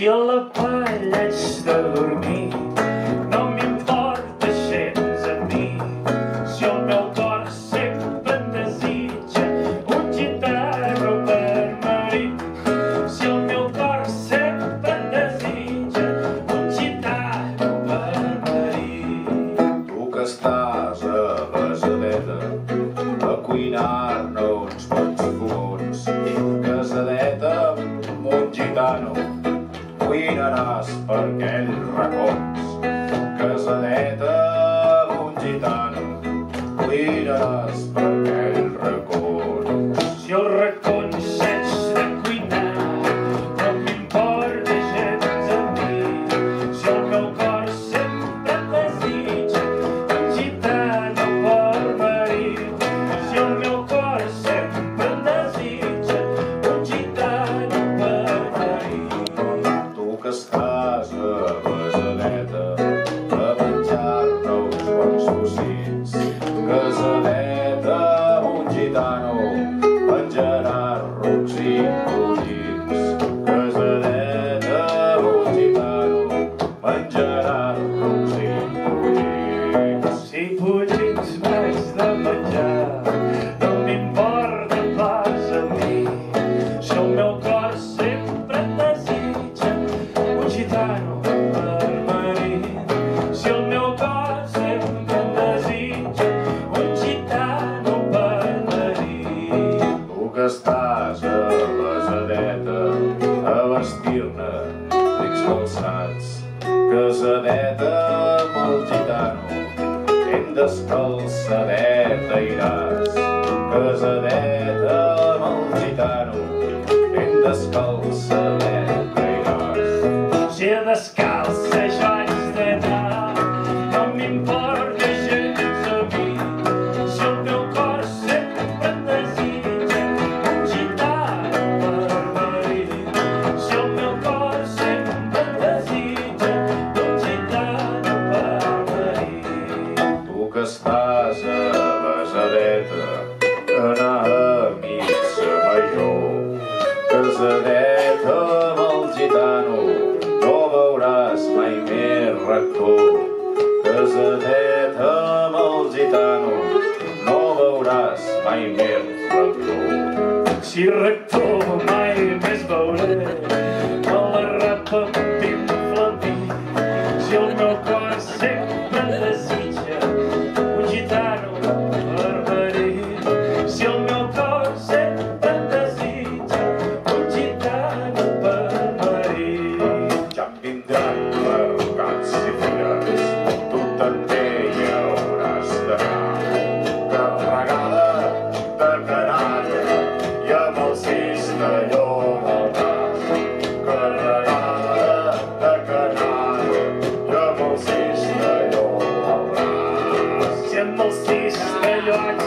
A la palla haig de dormir, no m'importa gens a mi. Si el meu cor sempre em desitja un gitano per marit. Si el meu cor sempre em desitja un gitano per marit. Tu que estàs a Besadeta a cuinar-ne uns Asperger. Que a Besadeta a menjar-ne uns bons cosins. Casadeta un gitano rucs i Casadeta amb el gitano, ben descalçadeta iràs. Casadeta amb el gitano, ben descalçadeta amb el gitano, no mai més rector. Si rector mai yo me